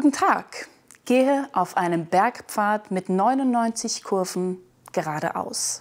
Guten Tag. Gehe auf einem Bergpfad mit 99 Kurven geradeaus.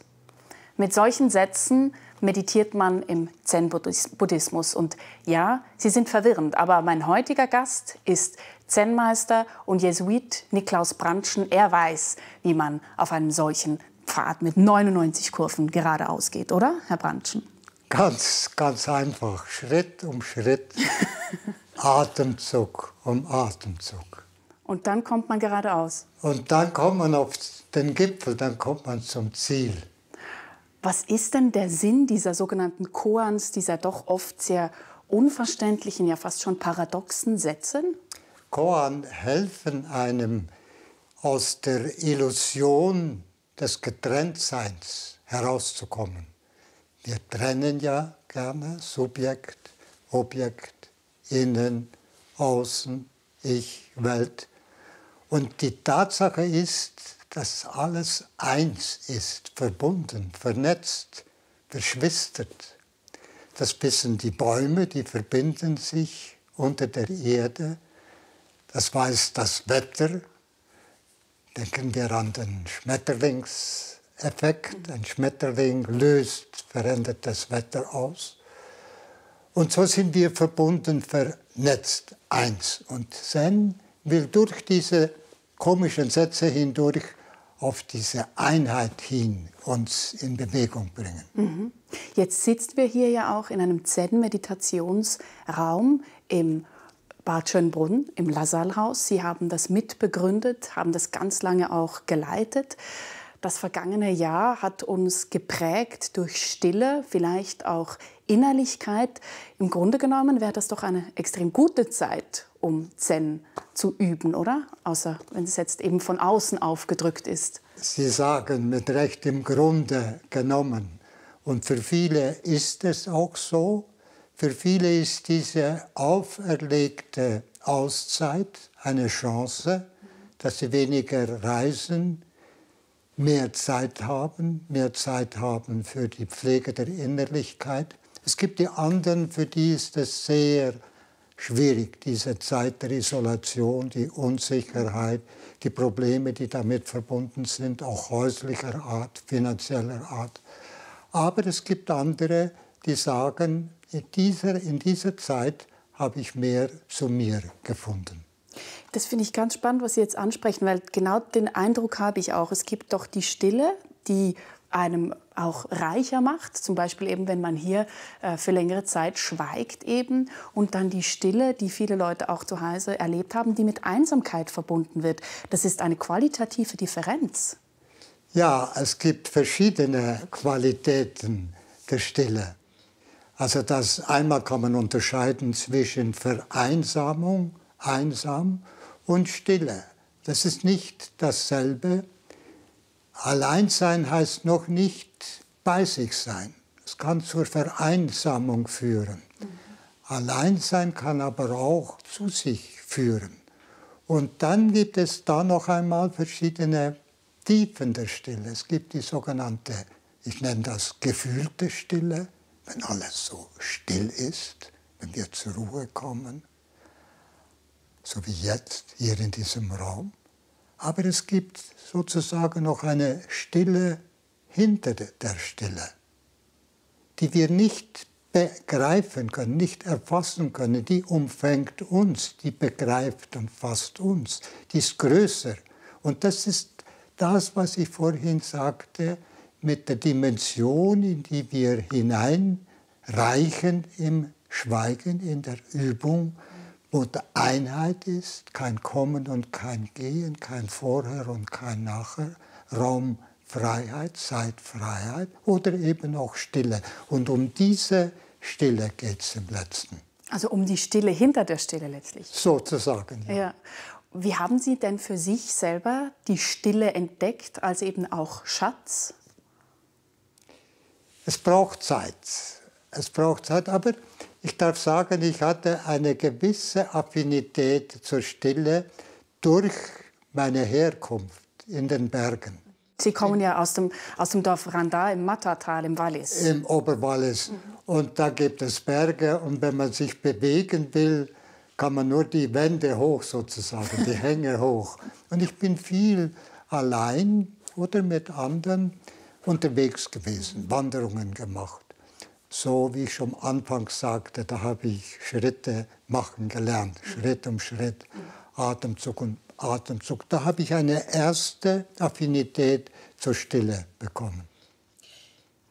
Mit solchen Sätzen meditiert man im Zen-Buddhismus. Und ja, sie sind verwirrend, aber mein heutiger Gast ist Zen-Meister und Jesuit Niklaus Brandschen. Er weiß, wie man auf einem solchen Pfad mit 99 Kurven geradeaus geht, oder, Herr Brandschen? Ganz, ganz einfach, Schritt um Schritt, Atemzug um Atemzug. Und dann kommt man geradeaus. Und dann kommt man auf den Gipfel, dann kommt man zum Ziel. Was ist denn der Sinn dieser sogenannten Koans, dieser doch oft sehr unverständlichen, ja fast schon paradoxen Sätze? Koan helfen einem aus der Illusion des Getrenntseins herauszukommen. Wir trennen ja gerne Subjekt, Objekt, Innen, Außen, Ich, Welt. Und die Tatsache ist, dass alles eins ist, verbunden, vernetzt, verschwistert. Das wissen die Bäume, die verbinden sich unter der Erde. Das weiß das Wetter. Denken wir an den Schmetterlingseffekt. Ein Schmetterling löst verändertes Wetter aus. Und so sind wir verbunden, vernetzt, eins. Und Zen will durch diese komischen Sätze hindurch auf diese Einheit hin uns in Bewegung bringen. Mhm. Jetzt sitzen wir hier ja auch in einem Zen-Meditationsraum im Bad Schönbrunn, im Lassalhaus. Sie haben das mitbegründet, haben das ganz lange auch geleitet. Das vergangene Jahr hat uns geprägt durch Stille, vielleicht auch Innerlichkeit. Im Grunde genommen wäre das doch eine extrem gute Zeit, um Zen zu üben, oder? Außer wenn es jetzt eben von außen aufgedrückt ist. Sie sagen mit Recht im Grunde genommen. Und für viele ist es auch so. Für viele ist diese auferlegte Auszeit eine Chance, dass sie weniger reisen, mehr Zeit haben, mehr Zeit haben für die Pflege der Innerlichkeit. Es gibt die anderen, für die ist es sehr schwierig, diese Zeit der Isolation, die Unsicherheit, die Probleme, die damit verbunden sind, auch häuslicher Art, finanzieller Art. Aber es gibt andere, die sagen, in dieser, in dieser Zeit habe ich mehr zu mir gefunden. Das finde ich ganz spannend, was Sie jetzt ansprechen, weil genau den Eindruck habe ich auch. Es gibt doch die Stille, die einem auch reicher macht, zum Beispiel eben, wenn man hier äh, für längere Zeit schweigt eben und dann die Stille, die viele Leute auch zu Hause erlebt haben, die mit Einsamkeit verbunden wird. Das ist eine qualitative Differenz. Ja, es gibt verschiedene Qualitäten der Stille. Also das einmal kann man unterscheiden zwischen Vereinsamung, einsam und Stille. Das ist nicht dasselbe. Alleinsein heißt noch nicht bei sich sein. Es kann zur Vereinsamung führen. Mhm. Alleinsein kann aber auch zu sich führen. Und dann gibt es da noch einmal verschiedene Tiefen der Stille. Es gibt die sogenannte, ich nenne das gefühlte Stille, wenn alles so still ist, wenn wir zur Ruhe kommen so wie jetzt hier in diesem Raum. Aber es gibt sozusagen noch eine Stille hinter der Stille, die wir nicht begreifen können, nicht erfassen können. Die umfängt uns, die begreift und fasst uns, die ist größer. Und das ist das, was ich vorhin sagte, mit der Dimension, in die wir hineinreichen im Schweigen, in der Übung wo die Einheit ist, kein Kommen und kein Gehen, kein Vorher und kein Nachher, Raumfreiheit, Zeitfreiheit oder eben auch Stille. Und um diese Stille geht es im letzten. Also um die Stille hinter der Stille letztlich. Sozusagen, ja. ja. Wie haben Sie denn für sich selber die Stille entdeckt, als eben auch Schatz? Es braucht Zeit. Es braucht Zeit, aber ich darf sagen, ich hatte eine gewisse Affinität zur Stille durch meine Herkunft in den Bergen. Sie kommen ja aus dem, aus dem Dorf Randa im Mattatal im Wallis. Im Oberwallis. Mhm. Und da gibt es Berge und wenn man sich bewegen will, kann man nur die Wände hoch sozusagen, die Hänge hoch. Und ich bin viel allein oder mit anderen unterwegs gewesen, Wanderungen gemacht. So wie ich schon anfangs sagte, da habe ich Schritte machen gelernt, Schritt um Schritt, Atemzug um Atemzug. Da habe ich eine erste Affinität zur Stille bekommen.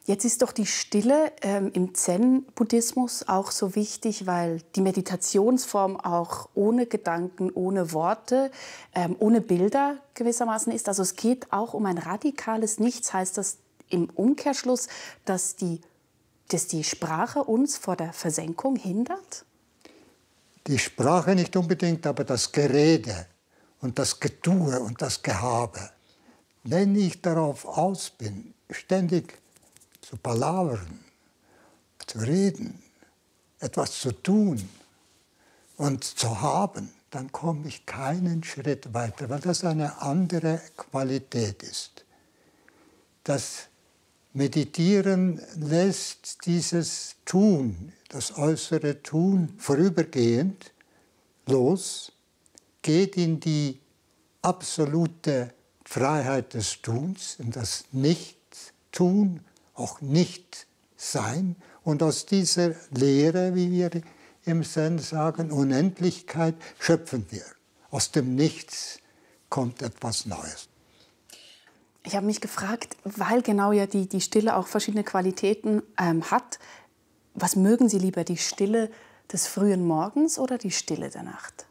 Jetzt ist doch die Stille ähm, im Zen-Buddhismus auch so wichtig, weil die Meditationsform auch ohne Gedanken, ohne Worte, ähm, ohne Bilder gewissermaßen ist. Also es geht auch um ein radikales Nichts. Heißt das im Umkehrschluss, dass die, dass die Sprache uns vor der Versenkung hindert? Die Sprache nicht unbedingt, aber das Gerede und das Getue und das Gehabe. Wenn ich darauf aus bin, ständig zu palavern, zu reden, etwas zu tun und zu haben, dann komme ich keinen Schritt weiter, weil das eine andere Qualität ist. Das Meditieren lässt dieses Tun, das äußere Tun vorübergehend los, geht in die absolute Freiheit des Tuns, in das Nichtstun auch nicht sein. Und aus dieser Lehre, wie wir im Zen sagen, Unendlichkeit, schöpfen wir. Aus dem Nichts kommt etwas Neues. Ich habe mich gefragt, weil genau ja die, die Stille auch verschiedene Qualitäten ähm, hat, was mögen Sie lieber, die Stille des frühen Morgens oder die Stille der Nacht?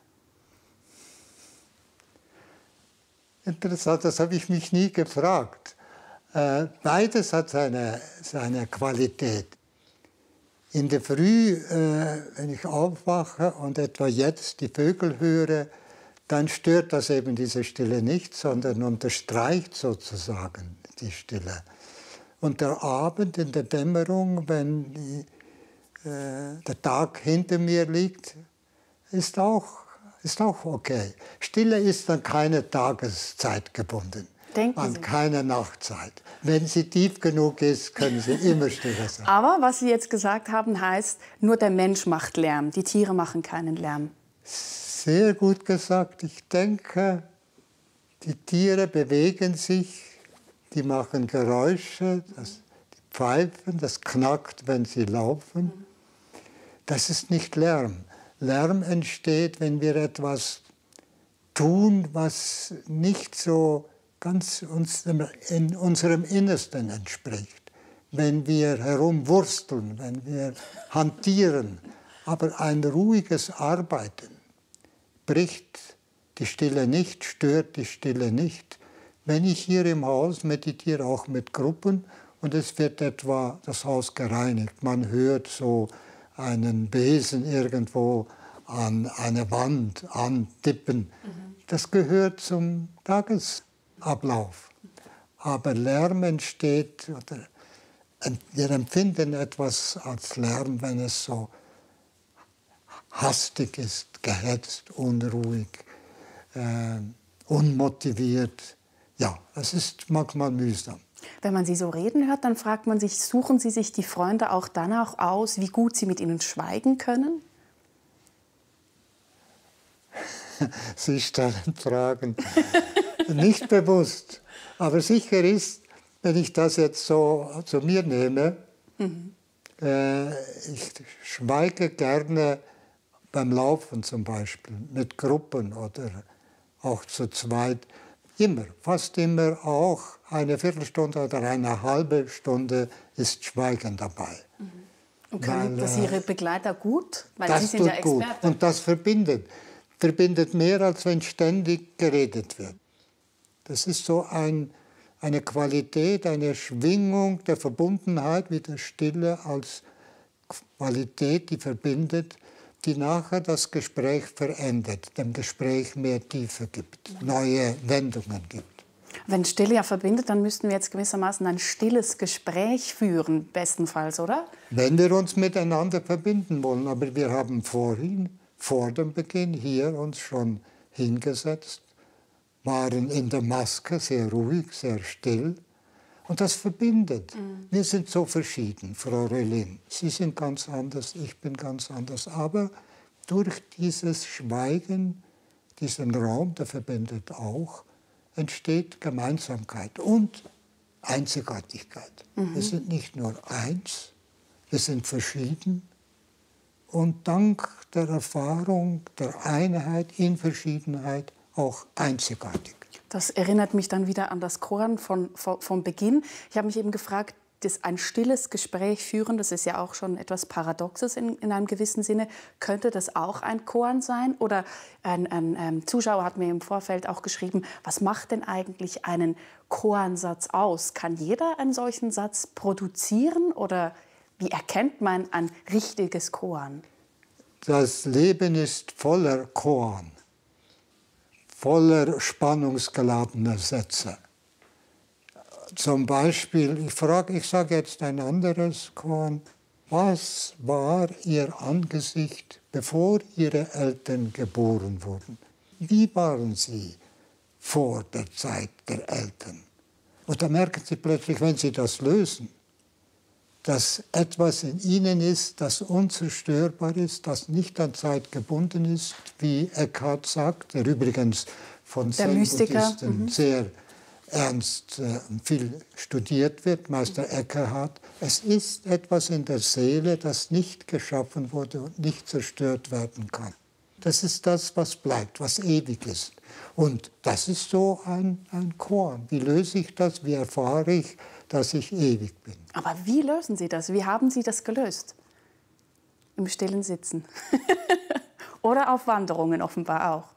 Interessant, das habe ich mich nie gefragt. Äh, beides hat seine, seine Qualität. In der Früh, äh, wenn ich aufwache und etwa jetzt die Vögel höre, dann stört das eben diese Stille nicht, sondern unterstreicht sozusagen die Stille. Und der Abend in der Dämmerung, wenn äh, der Tag hinter mir liegt, ist auch, ist auch okay. Stille ist dann keine Tageszeit gebunden. Denken an Sie? keine Nachtzeit. Wenn sie tief genug ist, können sie immer stiller sein. Aber was Sie jetzt gesagt haben, heißt, nur der Mensch macht Lärm, die Tiere machen keinen Lärm. Sehr gut gesagt. Ich denke, die Tiere bewegen sich, die machen Geräusche, das, die pfeifen, das knackt, wenn sie laufen. Das ist nicht Lärm. Lärm entsteht, wenn wir etwas tun, was nicht so ganz uns, in unserem Innersten entspricht. Wenn wir herumwursteln, wenn wir hantieren, aber ein ruhiges Arbeiten bricht die Stille nicht, stört die Stille nicht. Wenn ich hier im Haus meditiere, auch mit Gruppen, und es wird etwa das Haus gereinigt, man hört so einen Besen irgendwo an eine Wand antippen, das gehört zum Tages Ablauf. Aber Lärm entsteht, oder wir empfinden etwas als Lärm, wenn es so hastig ist, gehetzt, unruhig, äh, unmotiviert. Ja, es ist manchmal mühsam. Wenn man Sie so reden hört, dann fragt man sich, suchen Sie sich die Freunde auch danach aus, wie gut Sie mit ihnen schweigen können? Sie stellen Fragen. Nicht bewusst. Aber sicher ist, wenn ich das jetzt so zu mir nehme, mhm. äh, ich schweige gerne beim Laufen zum Beispiel, mit Gruppen oder auch zu zweit. Immer, fast immer auch eine Viertelstunde oder eine halbe Stunde ist Schweigen dabei. Mhm. Und können das äh, Ihre Begleiter gut? Weil das Sie sind ja Experte. Gut. Und das verbindet. Verbindet mehr, als wenn ständig geredet wird. Das ist so ein, eine Qualität, eine Schwingung der Verbundenheit wie der Stille als Qualität, die verbindet, die nachher das Gespräch verändert, dem Gespräch mehr Tiefe gibt, neue Wendungen gibt. Wenn Stille ja verbindet, dann müssten wir jetzt gewissermaßen ein stilles Gespräch führen, bestenfalls, oder? Wenn wir uns miteinander verbinden wollen. Aber wir haben vorhin, vor dem Beginn, hier uns schon hingesetzt waren in der Maske sehr ruhig, sehr still. Und das verbindet. Mhm. Wir sind so verschieden, Frau Relin. Sie sind ganz anders, ich bin ganz anders. Aber durch dieses Schweigen, diesen Raum, der verbindet auch, entsteht Gemeinsamkeit und Einzigartigkeit. Mhm. Wir sind nicht nur eins, wir sind verschieden. Und dank der Erfahrung der Einheit in Verschiedenheit auch einzigartig. Das erinnert mich dann wieder an das Koran von, von, von Beginn. Ich habe mich eben gefragt, das ein stilles Gespräch führen, das ist ja auch schon etwas Paradoxes in, in einem gewissen Sinne. Könnte das auch ein Koran sein? Oder ein, ein, ein ähm, Zuschauer hat mir im Vorfeld auch geschrieben, was macht denn eigentlich einen Koansatz aus? Kann jeder einen solchen Satz produzieren? Oder wie erkennt man ein richtiges Koan? Das Leben ist voller Koan, voller spannungsgeladener Sätze. Zum Beispiel, ich frage, ich sage jetzt ein anderes Korn. Was war ihr Angesicht, bevor ihre Eltern geboren wurden? Wie waren sie vor der Zeit der Eltern? Und da merken sie plötzlich, wenn sie das lösen, dass etwas in ihnen ist, das unzerstörbar ist, das nicht an Zeit gebunden ist, wie Eckhart sagt, der übrigens von Zen-Buddhisten mhm. sehr ernst äh, viel studiert wird, Meister Eckhart. Es ist etwas in der Seele, das nicht geschaffen wurde und nicht zerstört werden kann. Das ist das, was bleibt, was ewig ist. Und das ist so ein, ein Korn. Wie löse ich das? Wie erfahre ich, dass ich ewig bin? Aber wie lösen Sie das? Wie haben Sie das gelöst? Im stillen Sitzen. Oder auf Wanderungen offenbar auch.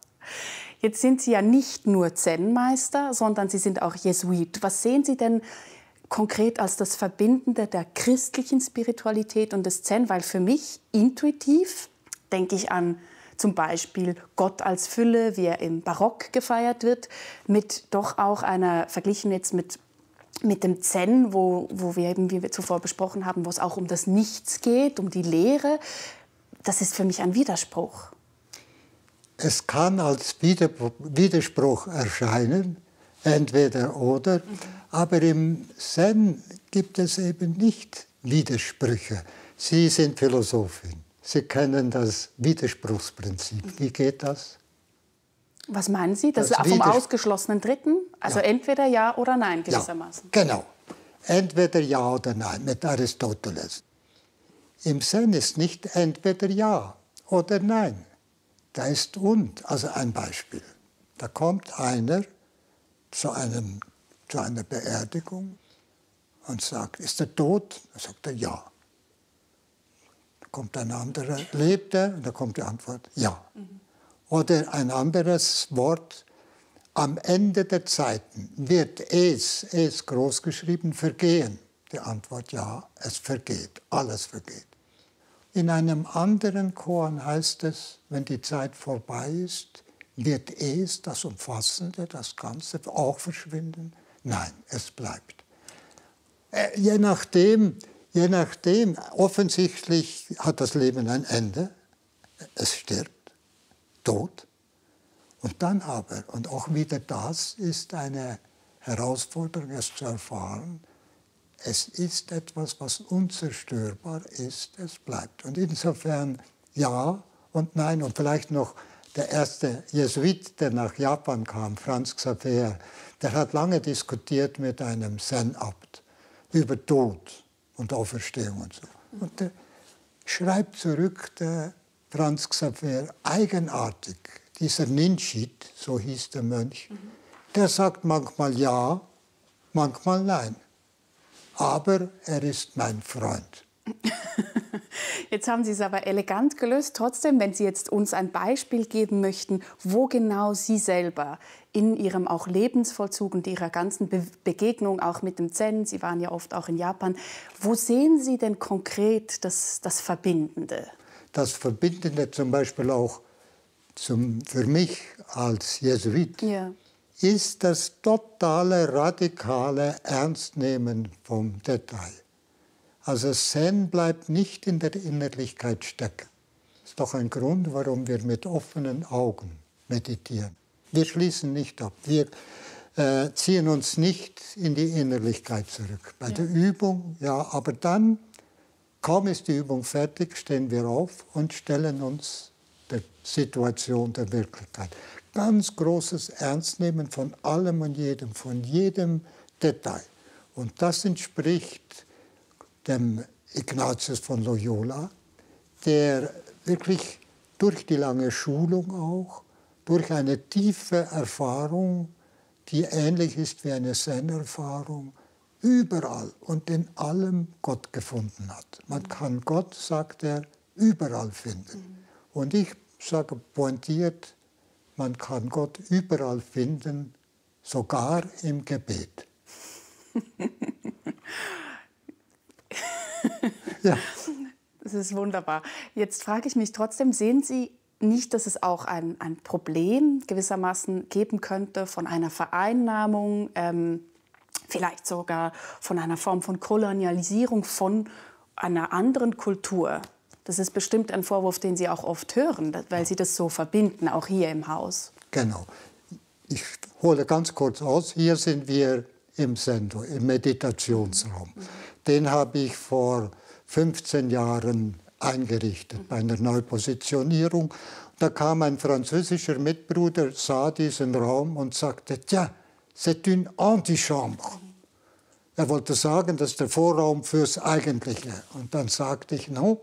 Jetzt sind Sie ja nicht nur Zen-Meister, sondern Sie sind auch Jesuit. Was sehen Sie denn konkret als das Verbindende der christlichen Spiritualität und des Zen? Weil für mich intuitiv denke ich an zum Beispiel Gott als Fülle, wie er im Barock gefeiert wird, mit doch auch einer, verglichen jetzt mit mit dem Zen, wo, wo wir eben, wie wir zuvor besprochen haben, wo es auch um das Nichts geht, um die Lehre, das ist für mich ein Widerspruch es kann als Widerspruch erscheinen, entweder oder, mhm. aber im Zen gibt es eben nicht Widersprüche. Sie sind Philosophin, Sie kennen das Widerspruchsprinzip. Wie geht das? Was meinen Sie? Das, das ist vom ausgeschlossenen Dritten? Also ja. entweder ja oder nein gewissermaßen. Ja, genau. Entweder ja oder nein mit Aristoteles. Im Zen ist nicht entweder ja oder nein. Da ist und, also ein Beispiel. Da kommt einer zu, einem, zu einer Beerdigung und sagt, ist er tot? Da sagt er, ja. Da kommt ein anderer, lebt er? Und da kommt die Antwort, ja. Mhm. Oder ein anderes Wort, am Ende der Zeiten wird es, es großgeschrieben, vergehen. Die Antwort, ja, es vergeht, alles vergeht. In einem anderen Korn heißt es, wenn die Zeit vorbei ist, wird es, das Umfassende, das Ganze, auch verschwinden? Nein, es bleibt. Äh, je nachdem, je nachdem, offensichtlich hat das Leben ein Ende, es stirbt, tot. Und dann aber, und auch wieder das ist eine Herausforderung, es zu erfahren, es ist etwas, was unzerstörbar ist, es bleibt. Und insofern ja und nein. Und vielleicht noch der erste Jesuit, der nach Japan kam, Franz Xaver, der hat lange diskutiert mit einem Zen-Abt über Tod und Auferstehung und so. Und der schreibt zurück, der Franz Xaver, eigenartig, dieser Ninshit, so hieß der Mönch, der sagt manchmal ja, manchmal nein aber er ist mein Freund. Jetzt haben Sie es aber elegant gelöst. Trotzdem, wenn Sie jetzt uns ein Beispiel geben möchten, wo genau Sie selber in Ihrem auch Lebensvollzug und Ihrer ganzen Be Begegnung auch mit dem Zen, Sie waren ja oft auch in Japan, wo sehen Sie denn konkret das, das Verbindende? Das Verbindende zum Beispiel auch zum, für mich als Jesuit. Ja ist das totale, radikale Ernstnehmen vom Detail. Also Zen bleibt nicht in der Innerlichkeit stecken. Das ist doch ein Grund, warum wir mit offenen Augen meditieren. Wir schließen nicht ab. Wir äh, ziehen uns nicht in die Innerlichkeit zurück. Bei ja. der Übung, ja, aber dann, kaum ist die Übung fertig, stehen wir auf und stellen uns der Situation der Wirklichkeit. Ganz großes Ernstnehmen von allem und jedem, von jedem Detail. Und das entspricht dem Ignatius von Loyola, der wirklich durch die lange Schulung auch, durch eine tiefe Erfahrung, die ähnlich ist wie eine Zen-Erfahrung, überall und in allem Gott gefunden hat. Man kann Gott, sagt er, überall finden. Und ich sage pointiert, man kann Gott überall finden, sogar im Gebet. ja. Das ist wunderbar. Jetzt frage ich mich trotzdem, sehen Sie nicht, dass es auch ein, ein Problem gewissermaßen geben könnte von einer Vereinnahmung, ähm, vielleicht sogar von einer Form von Kolonialisierung von einer anderen Kultur? Das ist bestimmt ein Vorwurf, den Sie auch oft hören, weil Sie das so verbinden, auch hier im Haus. Genau. Ich hole ganz kurz aus. Hier sind wir im Sendo, im Meditationsraum. Den habe ich vor 15 Jahren eingerichtet bei einer Neupositionierung. Da kam ein französischer Mitbruder, sah diesen Raum und sagte, tja, c'est une antichambre. Er wollte sagen, das ist der Vorraum fürs Eigentliche. Und dann sagte ich, no,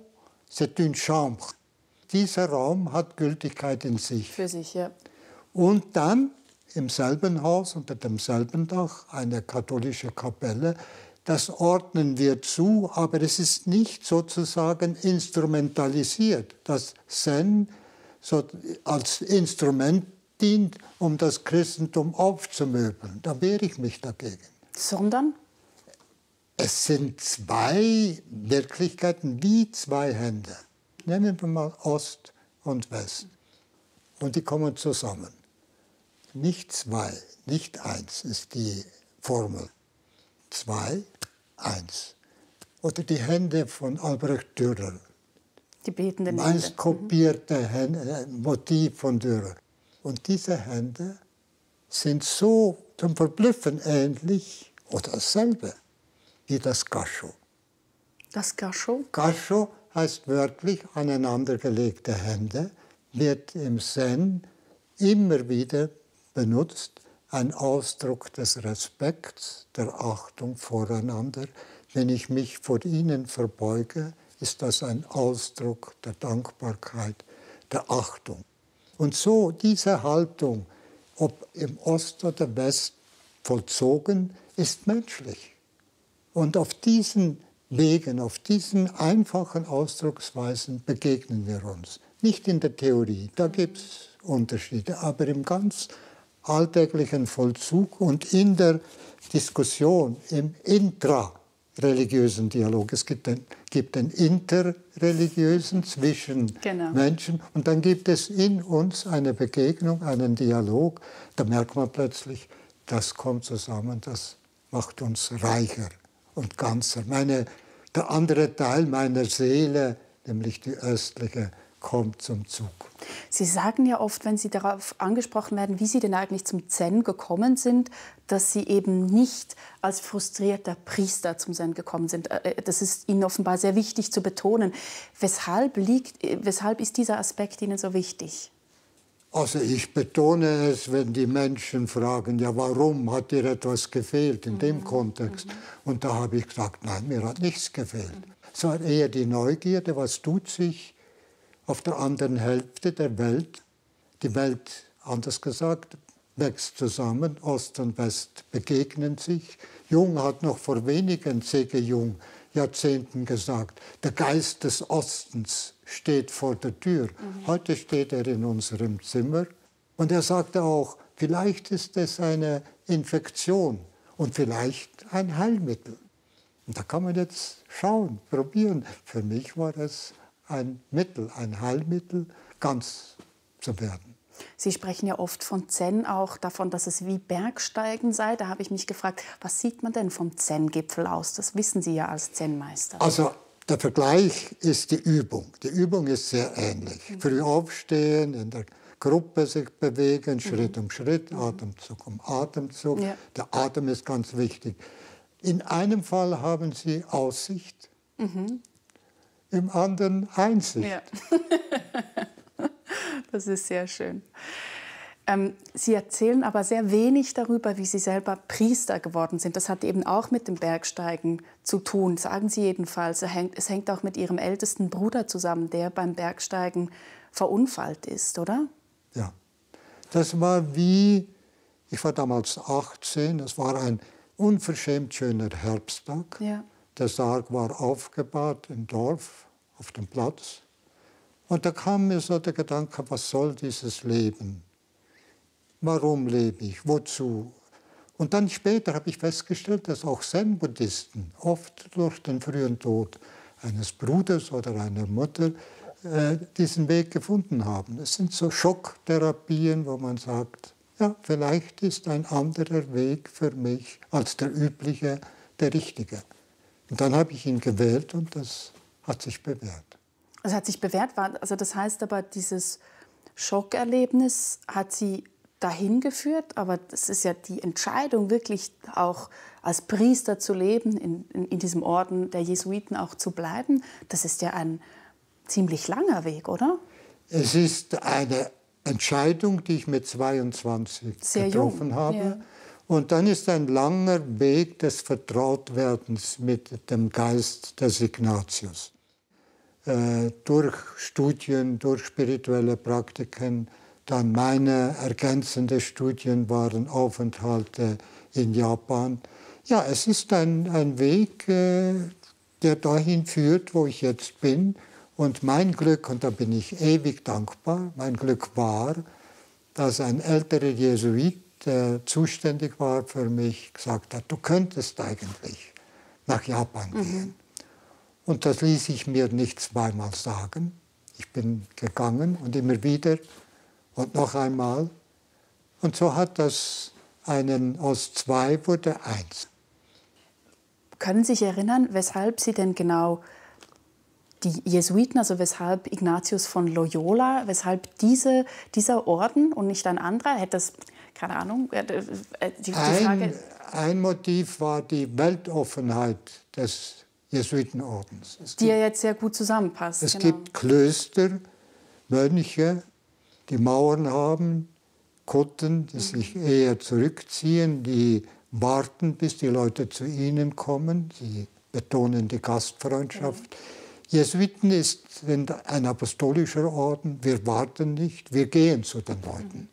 c'est une chambre. Dieser Raum hat Gültigkeit in sich. Für sich, ja. Und dann im selben Haus, unter demselben Dach, eine katholische Kapelle, das ordnen wir zu, aber es ist nicht sozusagen instrumentalisiert. Das Zen so als Instrument dient, um das Christentum aufzumöbeln. Da wehre ich mich dagegen. Sondern? Es sind zwei Wirklichkeiten wie zwei Hände. Nehmen wir mal Ost und West. Und die kommen zusammen. Nicht zwei, nicht eins ist die Formel. Zwei eins. Oder die Hände von Albrecht Dürer. Die betenden Hände. Meist kopierte Hände, äh, Motiv von Dürer. Und diese Hände sind so zum Verblüffen ähnlich oder dasselbe wie das Gascho. Das Gascho? Gascho heißt wörtlich aneinandergelegte Hände, wird im Zen immer wieder benutzt ein Ausdruck des Respekts, der Achtung voreinander. Wenn ich mich vor ihnen verbeuge, ist das ein Ausdruck der Dankbarkeit, der Achtung. Und so diese Haltung, ob im Ost oder West vollzogen, ist menschlich. Und auf diesen Wegen, auf diesen einfachen Ausdrucksweisen begegnen wir uns. Nicht in der Theorie, da gibt es Unterschiede, aber im ganz alltäglichen Vollzug und in der Diskussion, im intrareligiösen Dialog. Es gibt den, gibt den interreligiösen zwischen genau. Menschen und dann gibt es in uns eine Begegnung, einen Dialog. Da merkt man plötzlich, das kommt zusammen, das macht uns reicher und ganzer. Meine, der andere Teil meiner Seele, nämlich die östliche, kommt zum Zug. Sie sagen ja oft, wenn Sie darauf angesprochen werden, wie Sie denn eigentlich zum Zen gekommen sind, dass Sie eben nicht als frustrierter Priester zum Zen gekommen sind. Äh, äh, das ist Ihnen offenbar sehr wichtig zu betonen. Weshalb, liegt, äh, weshalb ist dieser Aspekt Ihnen so wichtig? Also ich betone es, wenn die Menschen fragen, ja warum hat dir etwas gefehlt in mhm. dem Kontext? Mhm. Und da habe ich gesagt, nein, mir hat nichts gefehlt. Mhm. Es war eher die Neugierde, was tut sich auf der anderen Hälfte der Welt. Die Welt, anders gesagt, wächst zusammen, Ost und West begegnen sich. Jung hat noch vor wenigen, C.G. Jung, Jahrzehnten gesagt, der Geist des Ostens steht vor der Tür. Mhm. Heute steht er in unserem Zimmer. Und er sagte auch, vielleicht ist es eine Infektion und vielleicht ein Heilmittel. Und da kann man jetzt schauen, probieren. Für mich war es ein Mittel, ein Heilmittel, ganz zu werden. Sie sprechen ja oft von Zen auch davon, dass es wie Bergsteigen sei. Da habe ich mich gefragt, was sieht man denn vom Zen-Gipfel aus? Das wissen Sie ja als Zen-Meister. Also der Vergleich ist die Übung. Die Übung ist sehr ähnlich. Mhm. Früh aufstehen, in der Gruppe sich bewegen, Schritt mhm. um Schritt, mhm. Atemzug um Atemzug. Ja. Der Atem ist ganz wichtig. In einem Fall haben Sie Aussicht. Mhm im anderen Einsicht. Ja. Das ist sehr schön. Ähm, Sie erzählen aber sehr wenig darüber, wie Sie selber Priester geworden sind. Das hat eben auch mit dem Bergsteigen zu tun, sagen Sie jedenfalls. Es hängt auch mit Ihrem ältesten Bruder zusammen, der beim Bergsteigen verunfallt ist, oder? Ja, das war wie, ich war damals 18, es war ein unverschämt schöner Herbsttag. Ja. Der Sarg war aufgebaut im Dorf, auf dem Platz. Und da kam mir so der Gedanke, was soll dieses Leben? Warum lebe ich? Wozu? Und dann später habe ich festgestellt, dass auch Zen-Buddhisten oft durch den frühen Tod eines Bruders oder einer Mutter äh, diesen Weg gefunden haben. Es sind so Schocktherapien, wo man sagt, ja, vielleicht ist ein anderer Weg für mich als der übliche der richtige. Und dann habe ich ihn gewählt und das hat sich bewährt. Es hat sich bewährt, also das heißt aber, dieses Schockerlebnis hat Sie dahin geführt, aber das ist ja die Entscheidung, wirklich auch als Priester zu leben, in, in, in, diesem Orden der Jesuiten auch zu bleiben. Das ist ja ein ziemlich langer Weg, oder? Es ist eine Entscheidung, die ich mit 22 Sehr getroffen jung. habe. Ja. Und dann ist ein langer Weg des Vertrautwerdens mit dem Geist des Ignatius. Äh, durch Studien, durch spirituelle Praktiken, dann meine ergänzenden Studien waren Aufenthalte in Japan. Ja, es ist ein, ein Weg, äh, der dahin führt, wo ich jetzt bin. Und mein Glück, und da bin ich ewig dankbar, mein Glück war, dass ein älterer Jesuit, der zuständig war für mich, gesagt hat, du könntest eigentlich nach Japan mhm. gehen. Und das ließ ich mir nicht zweimal sagen. Ich bin gegangen und immer wieder und noch einmal. Und so hat das einen aus zwei wurde eins. Können Sie sich erinnern, weshalb Sie denn genau die Jesuiten, also weshalb Ignatius von Loyola, weshalb diese, dieser Orden und nicht ein anderer, hätte das, keine Ahnung, äh, äh, die, die ein, ein Motiv war die Weltoffenheit des Jesuitenordens. Es die ja jetzt sehr gut zusammenpasst. Es genau. gibt Klöster, Mönche, die Mauern haben, Kutten, die sich eher zurückziehen, die warten, bis die Leute zu ihnen kommen. Sie betonen die Gastfreundschaft. Ja. Jesuiten ist ein apostolischer Orden. Wir warten nicht, wir gehen zu den Leuten.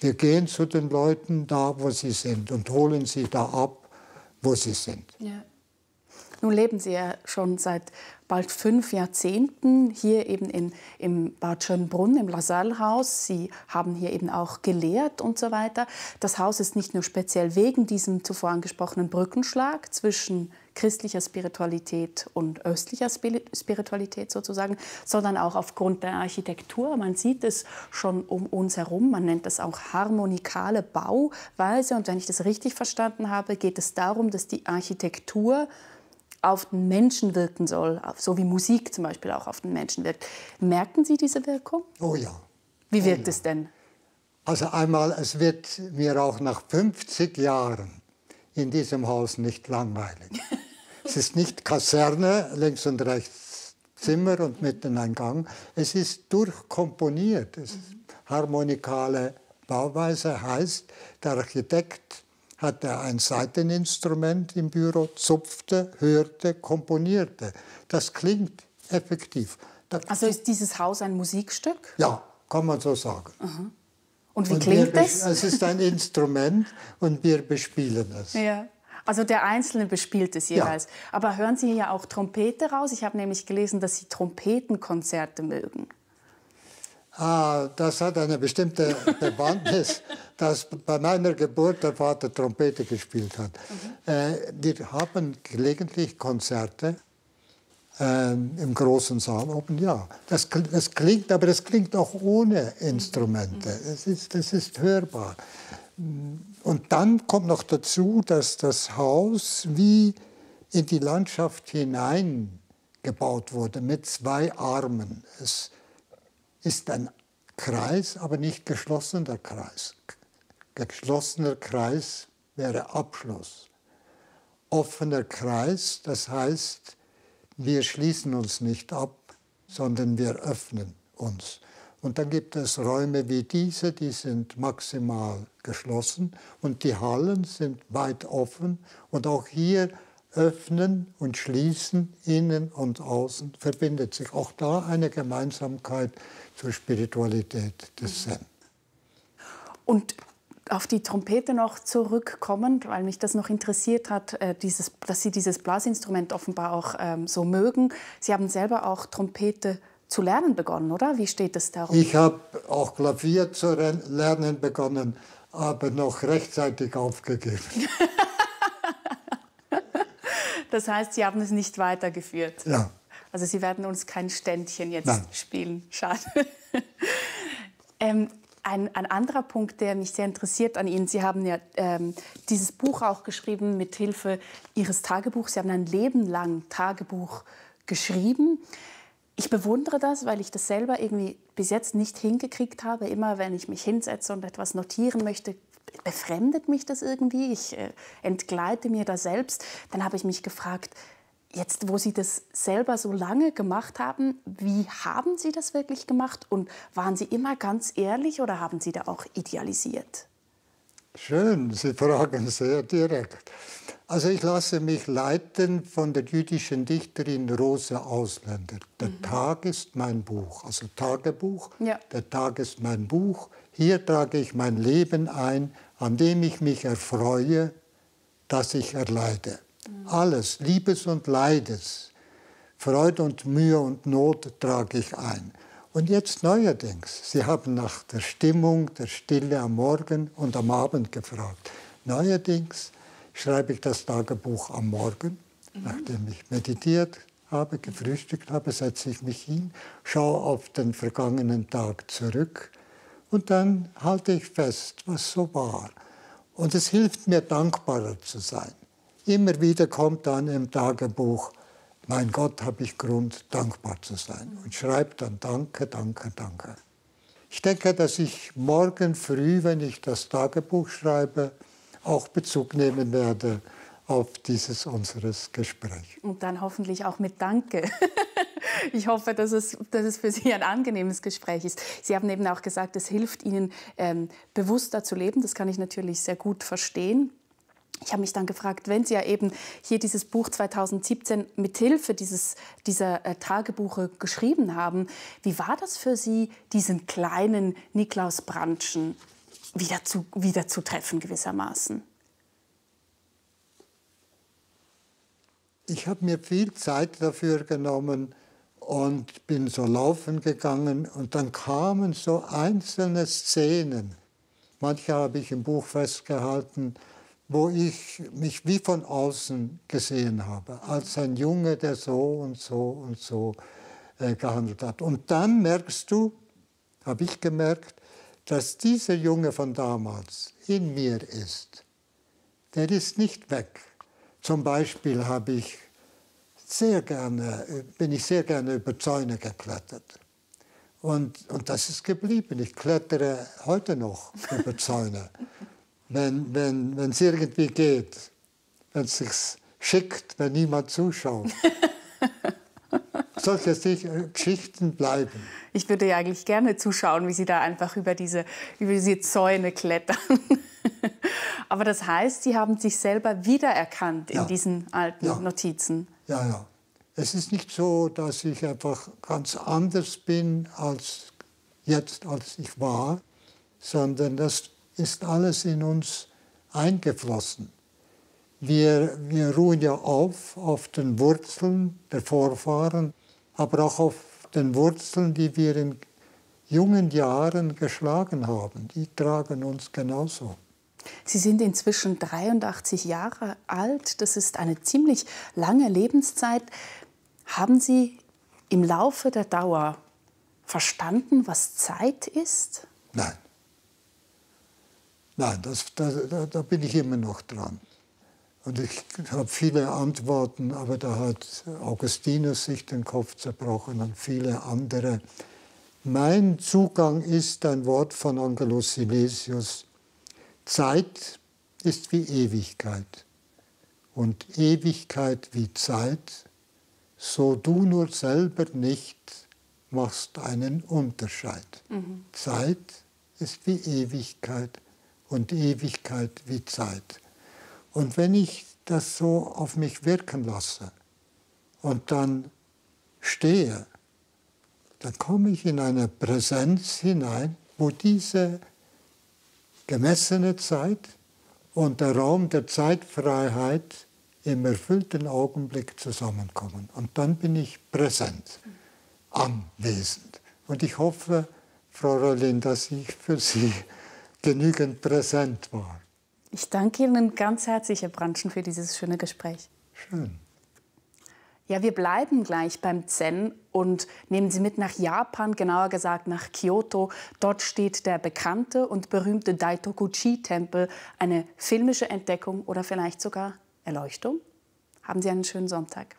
Wir gehen zu den Leuten da, wo sie sind und holen sie da ab, wo sie sind. Ja. Nun leben Sie ja schon seit bald fünf Jahrzehnten hier eben in, im Bad Schönbrunn, im Lasalle-Haus. Sie haben hier eben auch gelehrt und so weiter. Das Haus ist nicht nur speziell wegen diesem zuvor angesprochenen Brückenschlag zwischen christlicher Spiritualität und östlicher Spiritualität sozusagen, sondern auch aufgrund der Architektur. Man sieht es schon um uns herum. Man nennt das auch harmonikale Bauweise. Und wenn ich das richtig verstanden habe, geht es darum, dass die Architektur auf den Menschen wirken soll, so wie Musik zum Beispiel auch auf den Menschen wirkt. Merken Sie diese Wirkung? Oh ja. Wie wirkt oh ja. es denn? Also einmal, es wird mir auch nach 50 Jahren in diesem Haus nicht langweilig. es ist nicht Kaserne, links und rechts Zimmer und mitten ein Gang. Es ist durchkomponiert. Es ist harmonikale Bauweise heißt, der Architekt hatte ein Saiteninstrument im Büro, zupfte, hörte, komponierte. Das klingt effektiv. Da also ist dieses Haus ein Musikstück? Ja, kann man so sagen. Aha. Und wie und klingt es? Es ist ein Instrument und wir bespielen es. Ja. Also der Einzelne bespielt es jeweils. Ja. Aber hören Sie hier auch Trompete raus? Ich habe nämlich gelesen, dass Sie Trompetenkonzerte mögen. Ah, das hat eine bestimmte Bewandtnis, dass bei meiner Geburt der Vater Trompete gespielt hat. Mhm. Äh, wir haben gelegentlich Konzerte äh, im großen Saal oben, ja. Das, das, klingt, aber das klingt auch ohne Instrumente. Mhm. Es ist, das ist hörbar. Und dann kommt noch dazu, dass das Haus wie in die Landschaft hineingebaut wurde mit zwei Armen. Es, ist ein Kreis, aber nicht geschlossener Kreis. Geschlossener Kreis wäre Abschluss. Offener Kreis, das heißt, wir schließen uns nicht ab, sondern wir öffnen uns. Und dann gibt es Räume wie diese, die sind maximal geschlossen und die Hallen sind weit offen und auch hier öffnen und schließen, innen und außen, verbindet sich auch da eine Gemeinsamkeit zur Spiritualität des Zen. Und auf die Trompete noch zurückkommend, weil mich das noch interessiert hat, äh, dieses, dass Sie dieses Blasinstrument offenbar auch ähm, so mögen. Sie haben selber auch Trompete zu lernen begonnen, oder? Wie steht es darum? Ich habe auch Klavier zu lernen begonnen, aber noch rechtzeitig aufgegeben. das heißt, Sie haben es nicht weitergeführt? Ja. Also Sie werden uns kein Ständchen jetzt Nein. spielen. Schade. ähm, ein, ein, anderer Punkt, der mich sehr interessiert an Ihnen, Sie haben ja ähm, dieses Buch auch geschrieben mit Hilfe Ihres Tagebuchs. Sie haben ein Leben lang Tagebuch geschrieben. Ich bewundere das, weil ich das selber irgendwie bis jetzt nicht hingekriegt habe. Immer wenn ich mich hinsetze und etwas notieren möchte, befremdet mich das irgendwie. Ich äh, entgleite mir da selbst. Dann habe ich mich gefragt, Jetzt, wo Sie das selber so lange gemacht haben, wie haben Sie das wirklich gemacht? Und waren Sie immer ganz ehrlich oder haben Sie da auch idealisiert? Schön, Sie fragen sehr direkt. Also ich lasse mich leiten von der jüdischen Dichterin Rose Ausländer. Der mhm. Tag ist mein Buch, also Tagebuch. Ja. Der Tag ist mein Buch. Hier trage ich mein Leben ein, an dem ich mich erfreue, dass ich erleide. Alles, Liebes und Leides, Freude und Mühe und Not trage ich ein. Und jetzt neuerdings, Sie haben nach der Stimmung, der Stille am Morgen und am Abend gefragt. Neuerdings schreibe ich das Tagebuch am Morgen, mhm. nachdem ich meditiert habe, gefrühstückt habe, setze ich mich hin, schaue auf den vergangenen Tag zurück und dann halte ich fest, was so war. Und es hilft mir, dankbarer zu sein. Immer wieder kommt dann im Tagebuch, mein Gott, habe ich Grund, dankbar zu sein. Und schreibt dann Danke, danke, danke. Ich denke, dass ich morgen früh, wenn ich das Tagebuch schreibe, auch Bezug nehmen werde auf dieses unseres Gespräch. Und dann hoffentlich auch mit Danke. Ich hoffe, dass es, dass es für Sie ein angenehmes Gespräch ist. Sie haben eben auch gesagt, es hilft Ihnen, ähm, bewusster zu leben. Das kann ich natürlich sehr gut verstehen. Ich habe mich dann gefragt, wenn Sie ja eben hier dieses Buch 2017 mithilfe dieses, dieser äh, Tagebuche geschrieben haben, wie war das für Sie, diesen kleinen Niklaus Brandschen wieder zu, wieder zu treffen gewissermaßen? Ich habe mir viel Zeit dafür genommen und bin so laufen gegangen und dann kamen so einzelne Szenen. Manche habe ich im Buch festgehalten, wo ich mich wie von außen gesehen habe, als ein Junge, der so und so und so äh, gehandelt hat. Und dann merkst du, habe ich gemerkt, dass dieser Junge von damals in mir ist. Der ist nicht weg. Zum Beispiel habe ich sehr gerne, bin ich sehr gerne über Zäune geklettert. Und, und das ist geblieben. Ich klettere heute noch über Zäune wenn wenn wenn, es irgendwie geht, wenn es sich schickt, wenn niemand zuschaut. Solche äh, Geschichten bleiben. Ich würde ja eigentlich gerne zuschauen, wie Sie da einfach über diese, über diese Zäune klettern. Aber das heißt, Sie haben sich selber wiedererkannt in ja. diesen alten ja. Notizen. Ja, ja. Es ist nicht so, dass ich einfach ganz anders bin als jetzt, als ich war, sondern das ist alles in uns eingeflossen. Wir, wir ruhen ja auf auf den Wurzeln der Vorfahren, aber auch auf den Wurzeln, die wir in jungen Jahren geschlagen haben. Die tragen uns genauso. Sie sind inzwischen 83 Jahre alt. Das ist eine ziemlich lange Lebenszeit. Haben Sie im Laufe der Dauer verstanden, was Zeit ist? Nein. Nein, das, da, da bin ich immer noch dran. Und ich habe viele Antworten, aber da hat Augustinus sich den Kopf zerbrochen und viele andere. Mein Zugang ist ein Wort von Angelus Silesius. Zeit ist wie Ewigkeit und Ewigkeit wie Zeit, so du nur selber nicht machst einen Unterschied. Mhm. Zeit ist wie Ewigkeit und Ewigkeit wie Zeit. Und wenn ich das so auf mich wirken lasse und dann stehe, dann komme ich in eine Präsenz hinein, wo diese gemessene Zeit und der Raum der Zeitfreiheit im erfüllten Augenblick zusammenkommen. Und dann bin ich präsent, anwesend. Und ich hoffe, Frau Rollin, dass ich für Sie genügend präsent war. Ich danke Ihnen ganz herzlich, Herr Brandschen, für dieses schöne Gespräch. Schön. Ja, wir bleiben gleich beim Zen und nehmen Sie mit nach Japan, genauer gesagt nach Kyoto. Dort steht der bekannte und berühmte Daitokuchi-Tempel, eine filmische Entdeckung oder vielleicht sogar Erleuchtung. Haben Sie einen schönen Sonntag.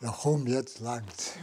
Ja, komm, jetzt langt's.